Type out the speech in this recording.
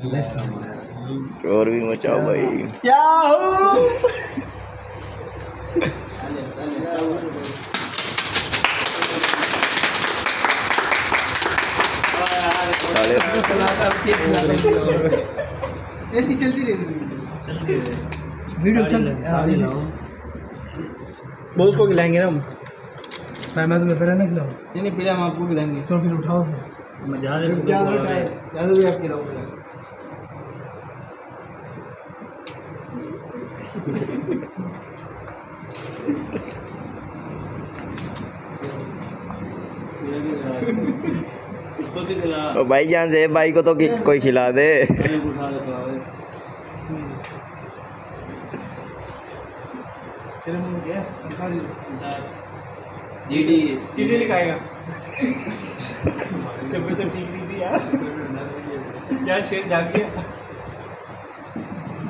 और भी मचाओ भाई। साले। ऐसी चलती रहेगी वीडियो चल हाँ, उसको खिलाएँगे ना हम। मैं मैं तुम्हें पहले ना खिलाऊं। नहीं नहीं फिर हम आपको खिलाएँगे। चलो फिर उठाओ फिर। ज़्यादा ज़्यादा भी आप खिलाओ। इसको भी खिला ओ भाई जान से भाई को तो कि, कोई खिला दे। उठा देता तेरे मुँह में क्या सारी जीडी लिखाएगा। तबीयत तो ठीक नहीं थी यार। यार शेर जाग गया?